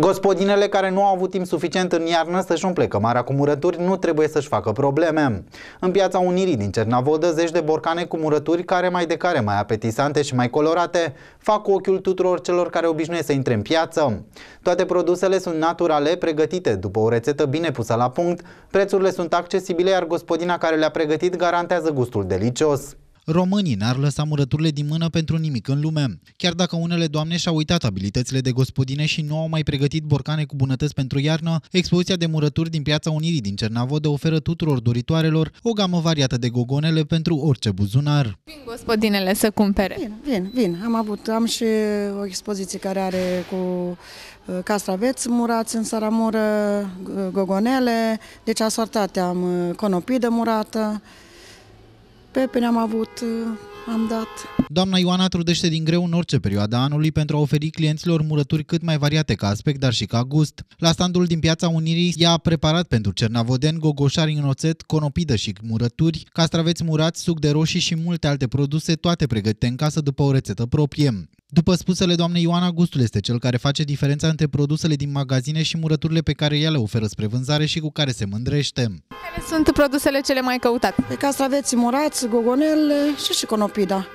Gospodinele care nu au avut timp suficient în iarnă să-și umple cămara cu murături nu trebuie să-și facă probleme. În piața Unirii din Cernavodă, zeci de borcane cu murături care mai de care mai apetisante și mai colorate fac ochiul tuturor celor care obișnuie să intre în piață. Toate produsele sunt naturale, pregătite după o rețetă bine pusă la punct, prețurile sunt accesibile, iar gospodina care le-a pregătit garantează gustul delicios. Românii n-ar lăsa murăturile din mână pentru nimic în lume. Chiar dacă unele doamne și-au uitat abilitățile de gospodine și nu au mai pregătit borcane cu bunătăți pentru iarnă, expoziția de murături din Piața Unirii din Cernavodă oferă tuturor doritoarelor o gamă variată de gogonele pentru orice buzunar. Vin gospodinele să cumpere. Vin, vin, vin. Am avut, am și o expoziție care are cu uh, castraveți murați în saramură, gogonele, deci asortate am uh, conopidă murată, pepene am avut, uh, am dat. Doamna Ioana trudește din greu în orice perioadă anului pentru a oferi clienților murături cât mai variate ca aspect, dar și ca gust. La standul din Piața Unirii ea a preparat pentru cernavoden gogoșari în oțet, conopidă și murături, castraveți murați, suc de roșii și multe alte produse, toate pregătite în casă după o rețetă proprie. După spusele doamnei Ioana, gustul este cel care face diferența între produsele din magazine și murăturile pe care ea le oferă spre vânzare și cu care se mândrește. Care sunt produsele cele mai căutate? Pe castraveți murați, gogonele și și conopida.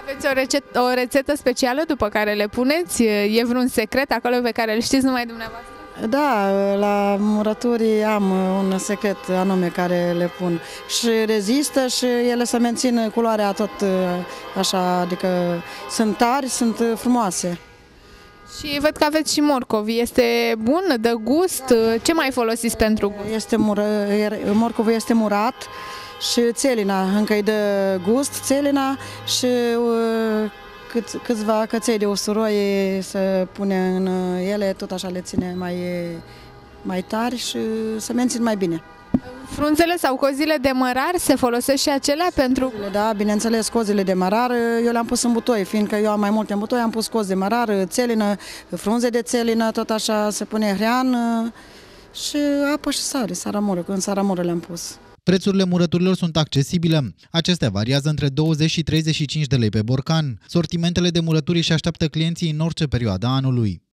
Aveți o, rețetă, o rețetă specială după care le puneți? E vreun secret acolo pe care îl știți numai dumneavoastră? Da, la murături am un secret anume care le pun și rezistă și ele să mențin culoarea tot așa, adică sunt tari, sunt frumoase. Și văd că aveți și morcovi. Este bun, de gust? Ce mai folosiți pentru gust? Este mură, morcovul este murat și țelina încă îi dă gust, țelina și uh, cât, câțiva căței de usturoi să pune în ele, tot așa le ține mai, mai tari și să mențin mai bine. Frunzele sau cozile de mărar se folosesc și acelea pentru... Da, bineînțeles, cozile de mărar eu le-am pus în butoi, fiindcă eu am mai multe în butoi, am pus cozi de mărar, țelină, frunze de țelină, tot așa se pune hrean și apă și sare, saramură, în saramură le-am pus. Prețurile murăturilor sunt accesibile. Acestea variază între 20 și 35 de lei pe borcan. Sortimentele de murături își așteaptă clienții în orice perioadă anului.